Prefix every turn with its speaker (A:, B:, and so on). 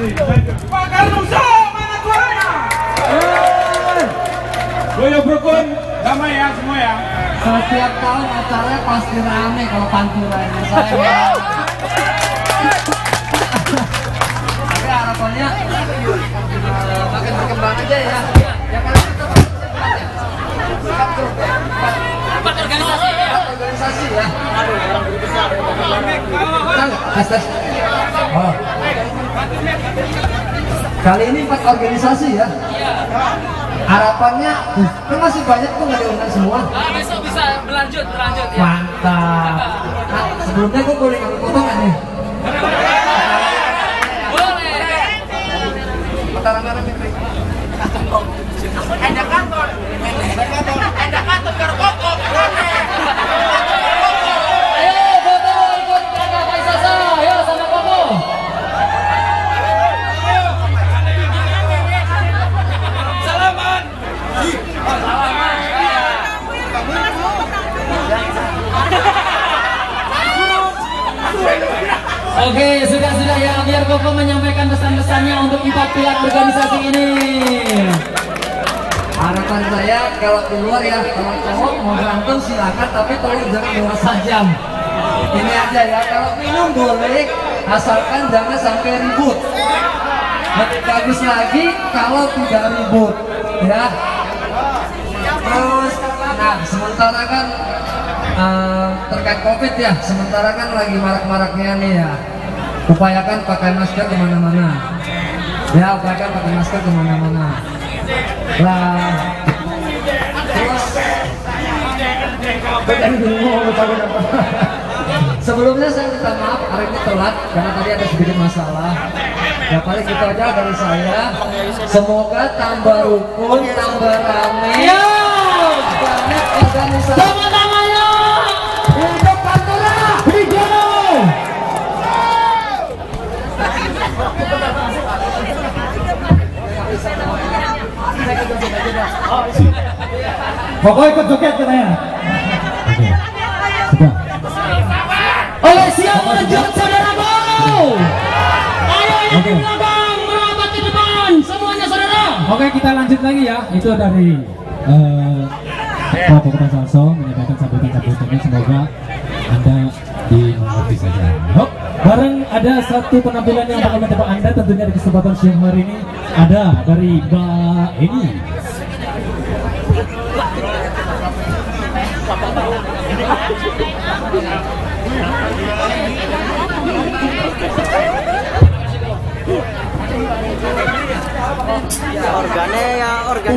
A: Pak Nusa, mana suaranya? Guyup rukun, damai ya semua ya.
B: Setiap tahun acaranya pasti rame kalau panturannya saya. Tapi harapannya makin berkembang aja ya. Yang pasti tetap cepat ya. ya. Organisasi ya. Organisasi ya. Aduh, orang besar. Tes, tes. Oh. Kali ini empat organisasi ya. Harapannya, uh, kan masih banyak tuh nggak diundang semua.
C: Ah, besok bisa berlanjut, berlanjut ya.
B: Mantap. Nah, sebelumnya gue boleh ngambil foto nggak nih?
C: Boleh.
B: Pertarungan Fitri.
C: Ada kantor. Ada kantor kerkokok.
B: Ayo Oke, sudah sudah ya biar Koko menyampaikan pesan-pesannya untuk empat pilar organisasi ini. Harapan saya kalau keluar ya kalau cowok mau berantem silakan tapi tolong jangan bawa sajam. Ini aja ya kalau minum boleh asalkan jangan sampai ribut. Lebih bagus lagi kalau tidak ribut ya. Terus, nah sementara kan eh, terkait covid ya, sementara kan lagi marak-maraknya nih ya. Upayakan pakai masker ke mana-mana. Ya, upayakan pakai masker ke mana-mana. Lah, terus. Sebelumnya saya minta maaf hari ini telat karena tadi ada sedikit masalah. Ya paling gitu aja dari saya. Semoga tambah rukun, tambah rame. Banyak organisasi.
D: Pokoknya ikut joget katanya.
B: Oke, siap lanjut saudaraku.
D: Ayo
B: Oke.
D: belakang merapat ke depan semuanya saudara. Oke kita lanjut lagi ya. Itu dari eh Pak Kota Salso menyampaikan sambutan-sambutannya semoga anda dimengerti saja. Hop. Bareng ada satu penampilan yang bakal mendapat anda tentunya di kesempatan siang hari ini ada dari Mbak ini.
E: organnya ya organ